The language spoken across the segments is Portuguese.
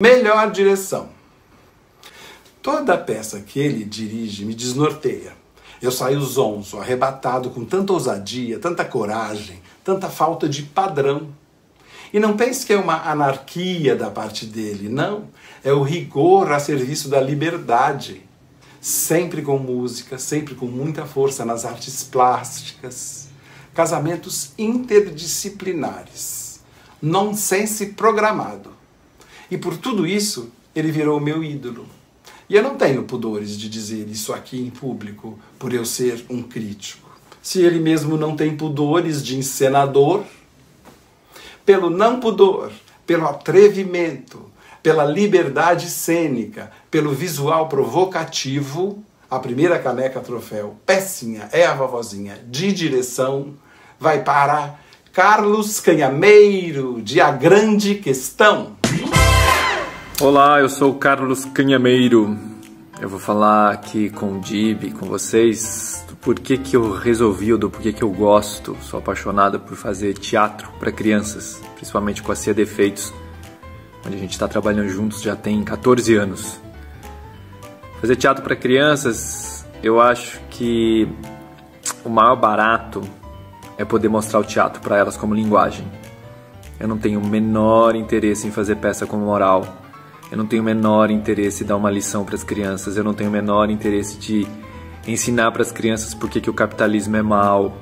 Melhor direção. Toda peça que ele dirige me desnorteia. Eu saio zonzo, arrebatado com tanta ousadia, tanta coragem, tanta falta de padrão. E não pense que é uma anarquia da parte dele, não. É o rigor a serviço da liberdade. Sempre com música, sempre com muita força nas artes plásticas. Casamentos interdisciplinares. Nonsense programado e por tudo isso, ele virou meu ídolo. E eu não tenho pudores de dizer isso aqui em público, por eu ser um crítico. Se ele mesmo não tem pudores de encenador, pelo não pudor, pelo atrevimento, pela liberdade cênica, pelo visual provocativo, a primeira caneca troféu, pecinha, é a vovozinha, de direção, vai para Carlos Canhameiro, de A Grande Questão. Olá, eu sou o Carlos Canhameiro. Eu vou falar aqui com o Dib, com vocês, do porquê que eu resolvi, ou do porquê que eu gosto. Sou apaixonado por fazer teatro para crianças, principalmente com a Cia Defeitos, onde a gente está trabalhando juntos já tem 14 anos. Fazer teatro para crianças, eu acho que o maior barato é poder mostrar o teatro para elas como linguagem. Eu não tenho o menor interesse em fazer peça com moral eu não tenho o menor interesse em dar uma lição para as crianças, eu não tenho o menor interesse de ensinar para as crianças por que, o capitalismo é mal,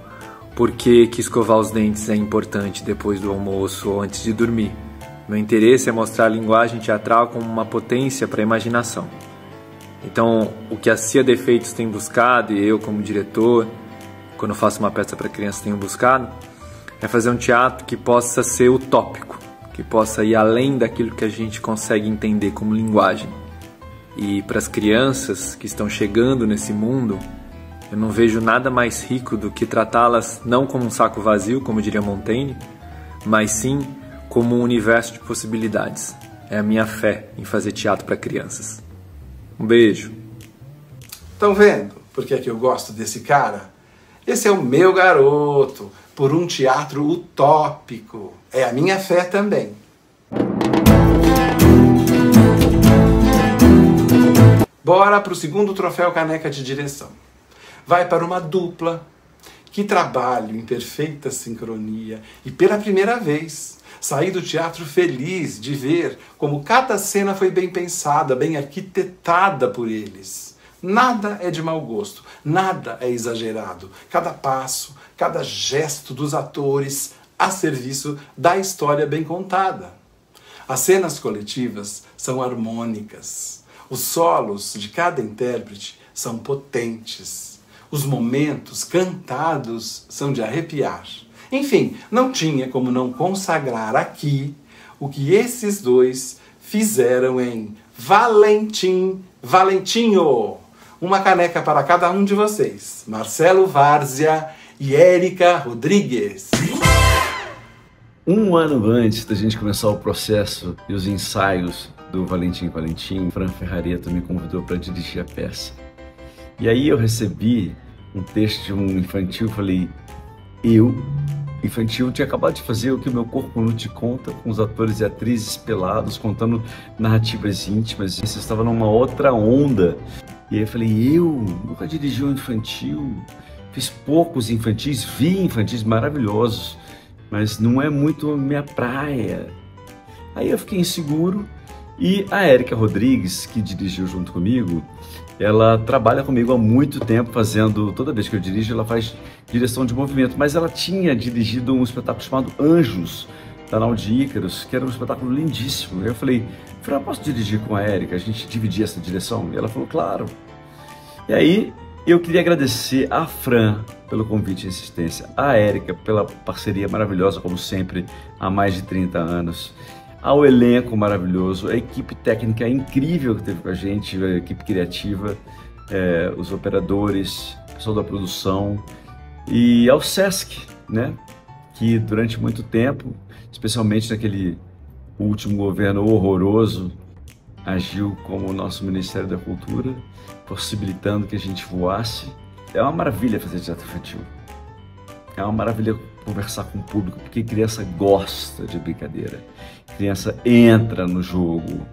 por que, que escovar os dentes é importante depois do almoço ou antes de dormir. Meu interesse é mostrar a linguagem teatral como uma potência para a imaginação. Então, o que a Cia Defeitos tem buscado, e eu como diretor, quando faço uma peça para crianças tenho buscado, é fazer um teatro que possa ser utópico, que possa ir além daquilo que a gente consegue entender como linguagem. E para as crianças que estão chegando nesse mundo, eu não vejo nada mais rico do que tratá-las não como um saco vazio, como diria Montaigne, mas sim como um universo de possibilidades. É a minha fé em fazer teatro para crianças. Um beijo. Estão vendo por que, é que eu gosto desse cara? Esse é o meu garoto, por um teatro utópico. É a minha fé também. Bora para o segundo troféu caneca de direção. Vai para uma dupla. Que trabalho em perfeita sincronia. E pela primeira vez, saí do teatro feliz de ver como cada cena foi bem pensada, bem arquitetada por eles. Nada é de mau gosto, nada é exagerado. Cada passo, cada gesto dos atores a serviço da história bem contada. As cenas coletivas são harmônicas. Os solos de cada intérprete são potentes. Os momentos cantados são de arrepiar. Enfim, não tinha como não consagrar aqui o que esses dois fizeram em Valentim Valentinho. Uma caneca para cada um de vocês. Marcelo Várzea e Érica Rodrigues. Um ano antes da gente começar o processo e os ensaios do Valentim Valentim, Fran Ferrareta me convidou para dirigir a peça. E aí eu recebi um texto de um infantil, falei, eu, infantil, tinha acabado de fazer o que o meu corpo não te conta, com os atores e atrizes pelados, contando narrativas íntimas. Isso estava numa outra onda. E aí eu falei, eu nunca dirigi um infantil, fiz poucos infantis, vi infantis maravilhosos mas não é muito minha praia. Aí eu fiquei inseguro e a Érica Rodrigues, que dirigiu junto comigo, ela trabalha comigo há muito tempo fazendo, toda vez que eu dirijo, ela faz direção de movimento, mas ela tinha dirigido um espetáculo chamado Anjos, da Naldi Ícaros, que era um espetáculo lindíssimo. Eu falei, Fran, posso dirigir com a Érica? A gente dividir essa direção? E ela falou, claro. E aí eu queria agradecer a Fran pelo convite e insistência, a Érica pela parceria maravilhosa, como sempre, há mais de 30 anos, ao elenco maravilhoso, a equipe técnica incrível que teve com a gente, a equipe criativa, é, os operadores, pessoal da produção e ao Sesc, né? Que durante muito tempo, especialmente naquele último governo horroroso agiu como o nosso Ministério da Cultura, possibilitando que a gente voasse. É uma maravilha fazer teatro infantil. É uma maravilha conversar com o público, porque criança gosta de brincadeira. Criança entra no jogo.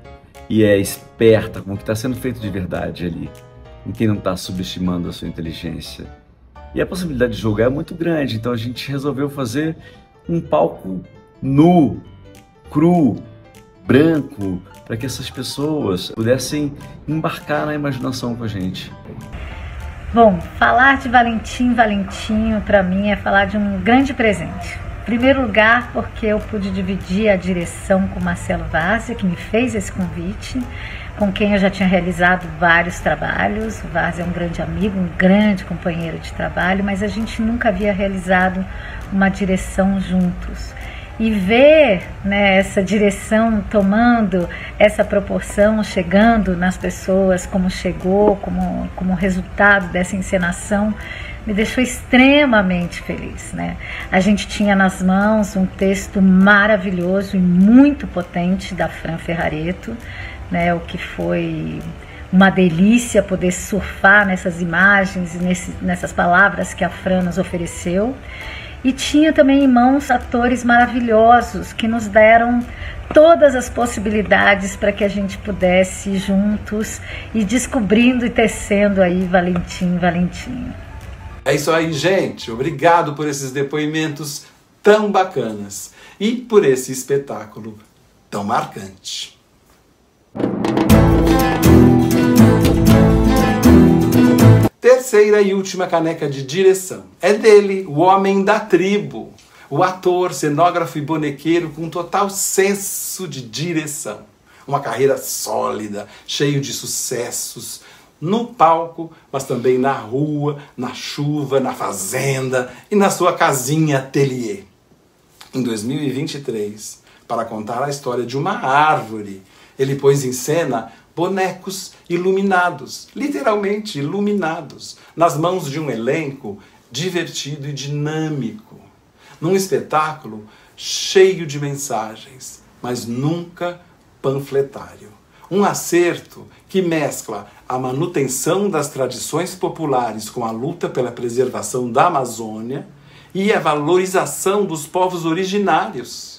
e é esperta com o que está sendo feito de verdade ali, em quem não está subestimando a sua inteligência. E a possibilidade de jogar é muito grande, então a gente resolveu fazer um palco nu, cru, branco, para que essas pessoas pudessem embarcar na imaginação com a gente. Bom, falar de Valentim Valentinho para mim é falar de um grande presente. Em primeiro lugar, porque eu pude dividir a direção com Marcelo Várzea, que me fez esse convite, com quem eu já tinha realizado vários trabalhos. O Várzea é um grande amigo, um grande companheiro de trabalho, mas a gente nunca havia realizado uma direção juntos e ver né, essa direção tomando essa proporção, chegando nas pessoas como chegou, como, como resultado dessa encenação, me deixou extremamente feliz. Né? A gente tinha nas mãos um texto maravilhoso e muito potente da Fran Ferrareto, né, o que foi uma delícia poder surfar nessas imagens e nessas palavras que a Fran nos ofereceu. E tinha também em mãos atores maravilhosos que nos deram todas as possibilidades para que a gente pudesse juntos ir descobrindo e tecendo aí Valentim, Valentim. É isso aí, gente. Obrigado por esses depoimentos tão bacanas e por esse espetáculo tão marcante. Terceira e última caneca de direção. É dele, o homem da tribo, o ator, cenógrafo e bonequeiro com total senso de direção. Uma carreira sólida, cheio de sucessos, no palco, mas também na rua, na chuva, na fazenda e na sua casinha ateliê. Em 2023, para contar a história de uma árvore, ele pôs em cena bonecos iluminados, literalmente iluminados, nas mãos de um elenco divertido e dinâmico, num espetáculo cheio de mensagens, mas nunca panfletário. Um acerto que mescla a manutenção das tradições populares com a luta pela preservação da Amazônia e a valorização dos povos originários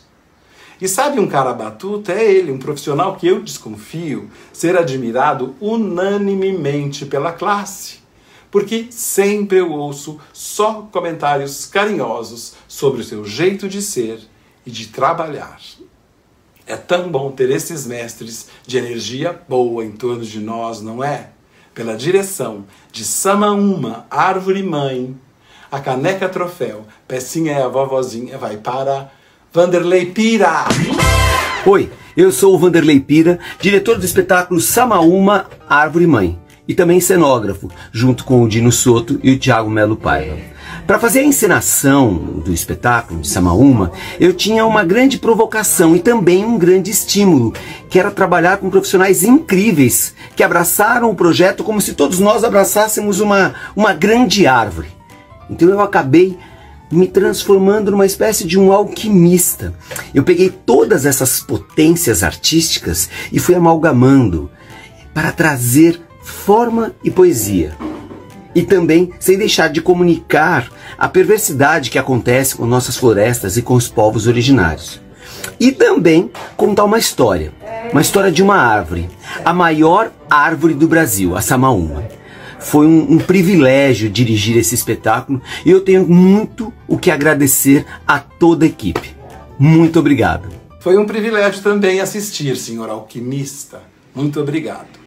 e sabe um cara batuta? É ele, um profissional que eu desconfio ser admirado unanimemente pela classe. Porque sempre eu ouço só comentários carinhosos sobre o seu jeito de ser e de trabalhar. É tão bom ter esses mestres de energia boa em torno de nós, não é? Pela direção de Samaúma, Árvore Mãe, a caneca troféu, pecinha é a vovozinha, vai para Vanderlei Pira. Oi, eu sou o Vanderlei Pira, diretor do espetáculo Samaúma Árvore Mãe e também cenógrafo, junto com o Dino Soto e o Thiago Melo Paiva. Para fazer a encenação do espetáculo de Samaúma, eu tinha uma grande provocação e também um grande estímulo, que era trabalhar com profissionais incríveis que abraçaram o projeto como se todos nós abraçássemos uma, uma grande árvore. Então eu acabei me transformando numa espécie de um alquimista. Eu peguei todas essas potências artísticas e fui amalgamando para trazer forma e poesia. E também sem deixar de comunicar a perversidade que acontece com nossas florestas e com os povos originários. E também contar uma história, uma história de uma árvore, a maior árvore do Brasil, a Samaúma. Foi um, um privilégio dirigir esse espetáculo e eu tenho muito o que agradecer a toda a equipe. Muito obrigado. Foi um privilégio também assistir, senhor alquimista. Muito obrigado.